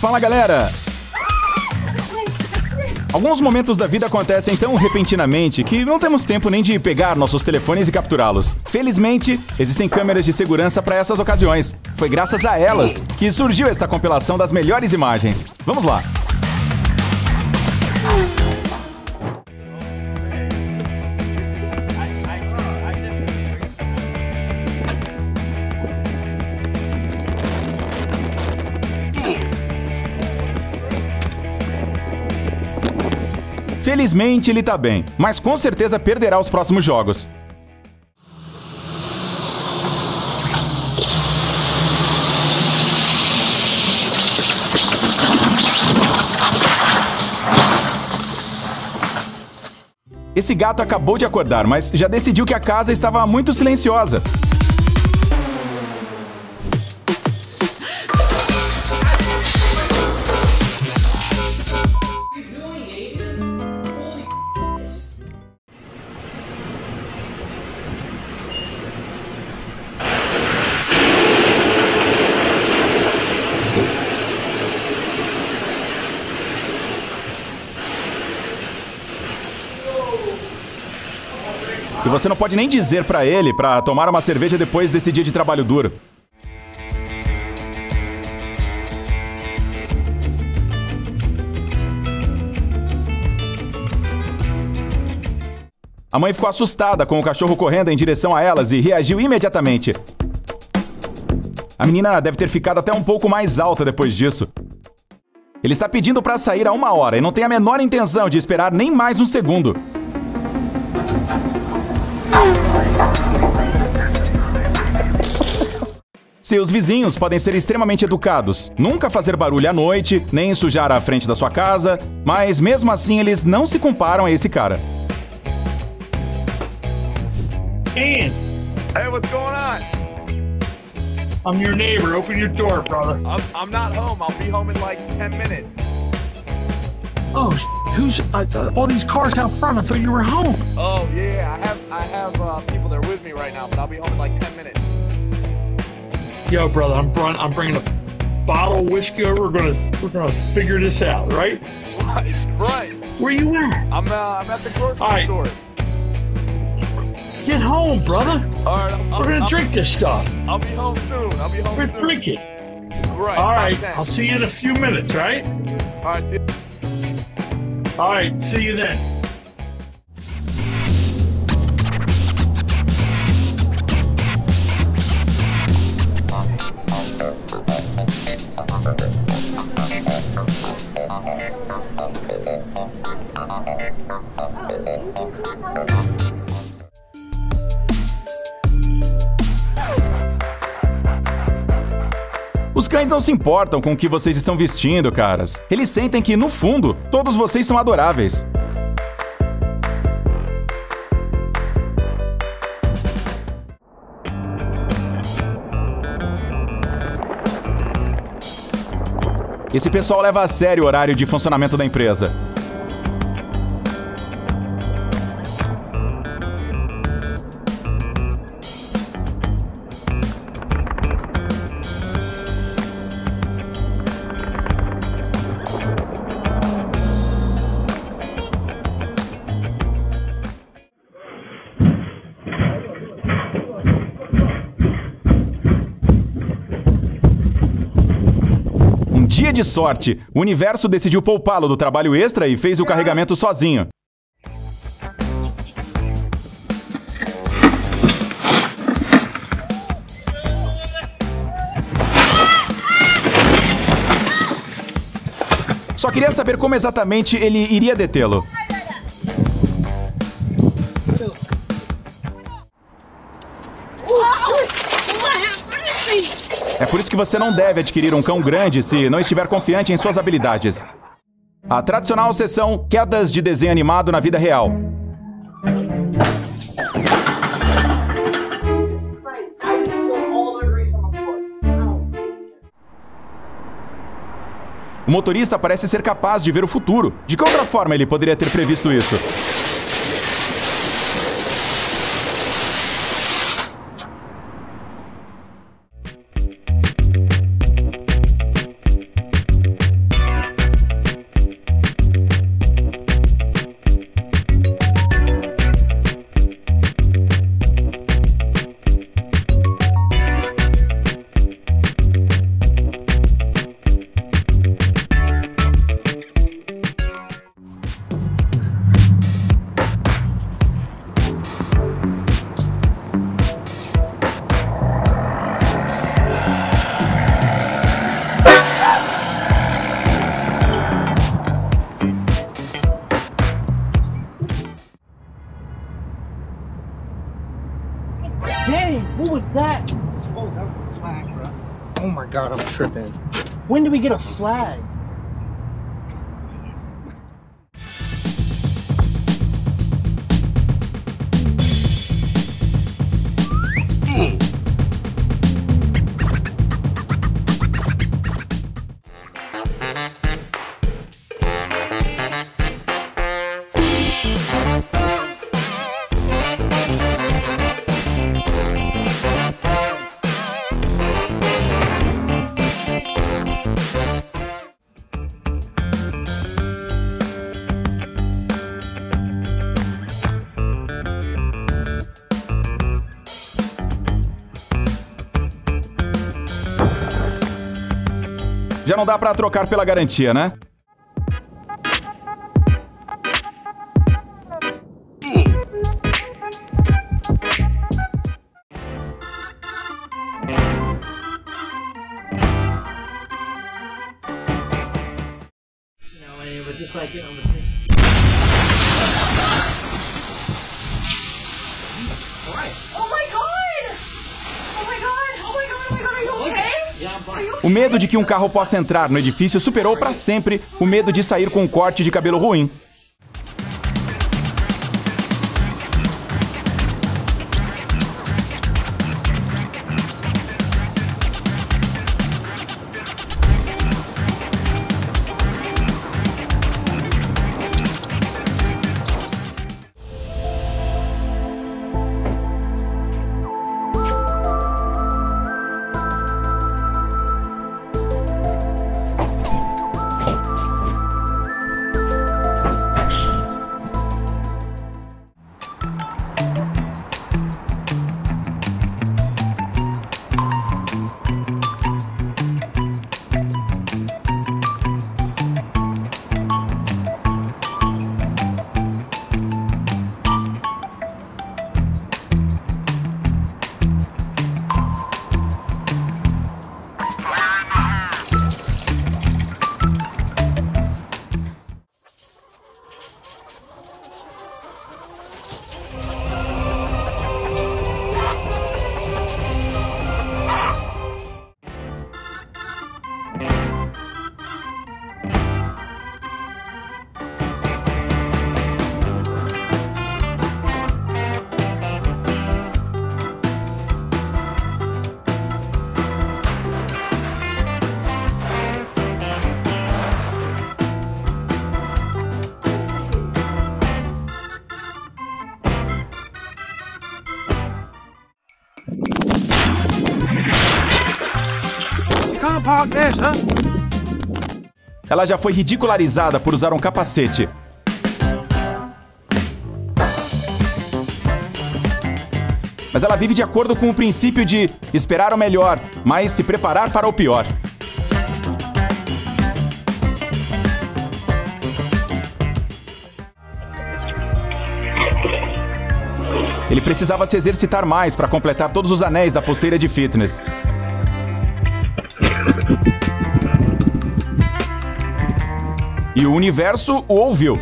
Fala galera! Alguns momentos da vida acontecem tão repentinamente que não temos tempo nem de pegar nossos telefones e capturá-los. Felizmente, existem câmeras de segurança para essas ocasiões. Foi graças a elas que surgiu esta compilação das melhores imagens. Vamos lá! Felizmente ele tá bem, mas com certeza perderá os próximos jogos. Esse gato acabou de acordar, mas já decidiu que a casa estava muito silenciosa. E você não pode nem dizer pra ele pra tomar uma cerveja depois desse dia de trabalho duro. A mãe ficou assustada com o cachorro correndo em direção a elas e reagiu imediatamente. A menina deve ter ficado até um pouco mais alta depois disso. Ele está pedindo pra sair há uma hora e não tem a menor intenção de esperar nem mais um segundo. Seus vizinhos podem ser extremamente educados, nunca fazer barulho à noite, nem sujar a frente da sua casa, mas mesmo assim eles não se comparam a esse cara. Ian, Hey, what's going on? I'm your neighbor. Open your door, brother. I'm, I'm not home. I'll be home in like 10 minutes. Oh, sh- who's uh, uh, all these cars out front? I thought you were home. Oh, yeah, I have I have uh, people there with me right now, but I'll be home in like 10 minutes. Yo, brother, I'm br- I'm bringing a bottle of whiskey over. We're gonna we're gonna figure this out, right? Right, right. Where you at? I'm uh, I'm at the grocery All right. store. Get home, brother. All right, I'm, We're gonna I'm, drink this stuff. I'll be home soon. I'll be home We're soon. drinking. Right. All right, I'll see you in a few minutes, right? All right. See- All right. see you then. Não se importam com o que vocês estão vestindo, caras. Eles sentem que, no fundo, todos vocês são adoráveis. Esse pessoal leva a sério o horário de funcionamento da empresa. Dia de sorte, o universo decidiu poupá-lo do trabalho extra e fez o carregamento sozinho. Só queria saber como exatamente ele iria detê-lo. Que você não deve adquirir um cão grande se não estiver confiante em suas habilidades. A tradicional sessão Quedas de desenho animado na vida real. O motorista parece ser capaz de ver o futuro. De que outra forma ele poderia ter previsto isso? Oh my god, I'm tripping. When do we get a flag? Já não dá pra trocar pela garantia, né? O medo de que um carro possa entrar no edifício superou pra sempre o medo de sair com um corte de cabelo ruim. Ela já foi ridicularizada por usar um capacete. Mas ela vive de acordo com o princípio de esperar o melhor, mas se preparar para o pior. Ele precisava se exercitar mais para completar todos os anéis da pulseira de fitness. E o universo o ouviu.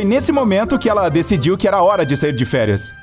Foi nesse momento que ela decidiu que era hora de sair de férias.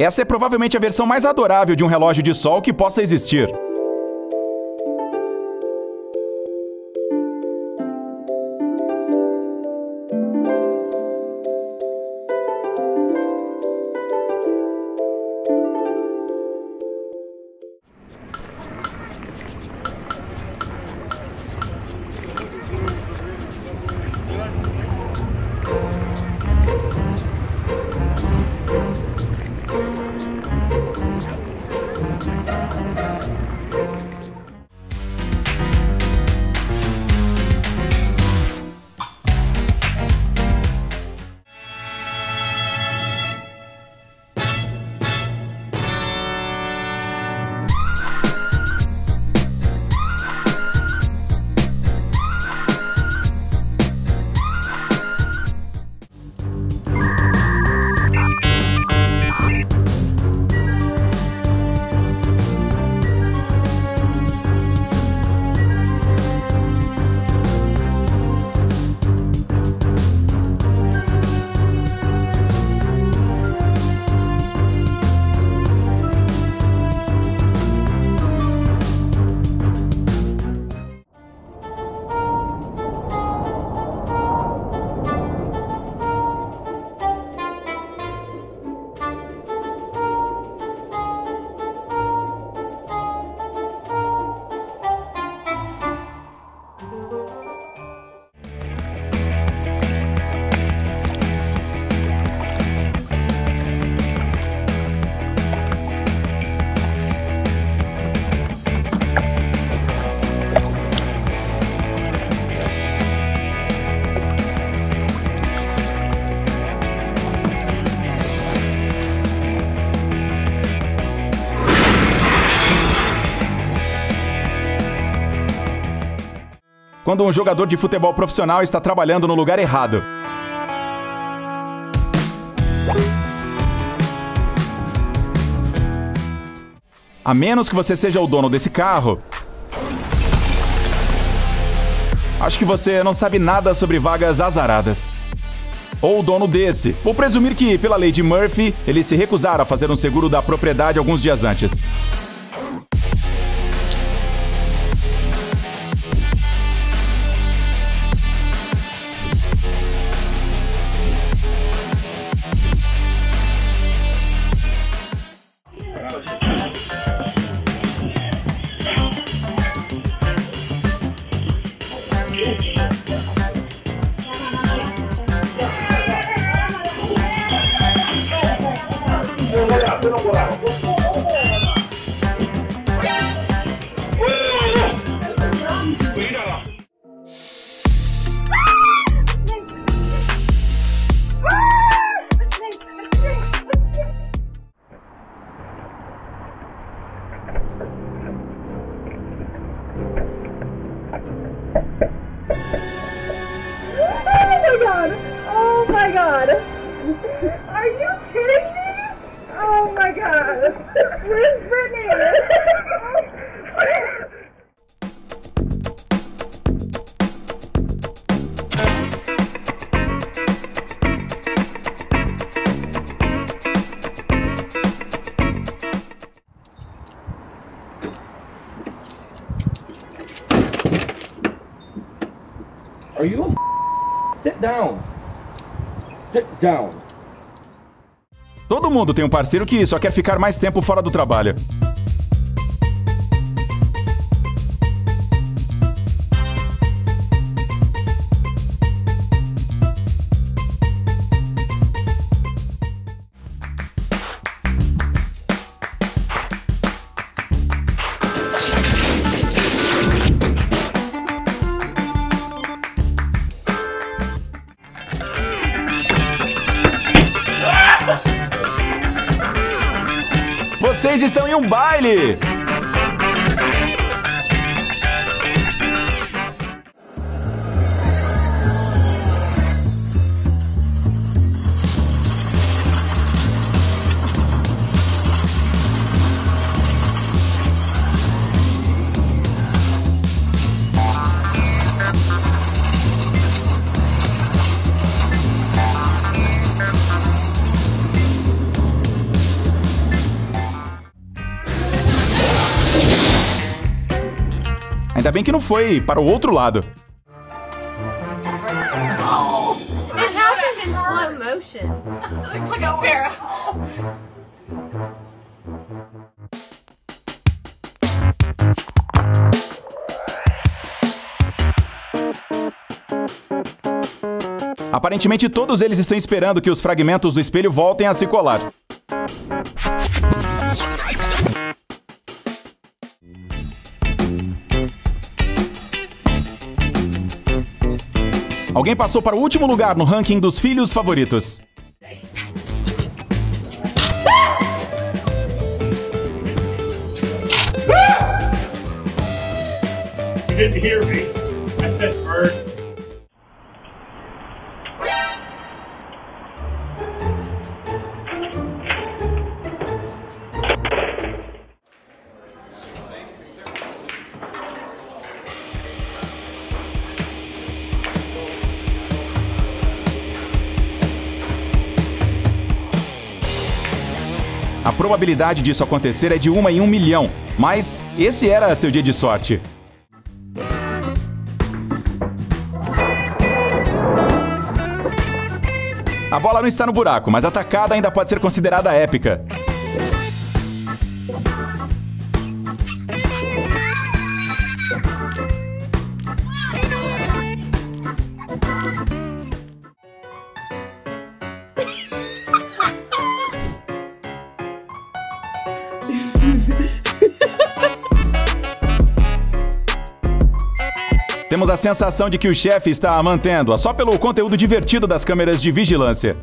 Essa é provavelmente a versão mais adorável de um relógio de sol que possa existir. Quando um jogador de futebol profissional está trabalhando no lugar errado. A menos que você seja o dono desse carro. Acho que você não sabe nada sobre vagas azaradas. Ou o dono desse. Vou presumir que, pela lei de Murphy, ele se recusara a fazer um seguro da propriedade alguns dias antes. Oh my down. Sit down. Todo mundo tem um parceiro que só quer ficar mais tempo fora do trabalho. Vocês estão em um baile! Bem que não foi para o outro lado. Aparentemente todos eles estão esperando que os fragmentos do espelho voltem a se colar. Alguém passou para o último lugar no ranking dos filhos favoritos. Didn't hear me. I said bird. Probabilidade disso acontecer é de uma em um milhão, mas esse era seu dia de sorte. A bola não está no buraco, mas a tacada ainda pode ser considerada épica. A sensação de que o chefe está mantendo-a só pelo conteúdo divertido das câmeras de vigilância.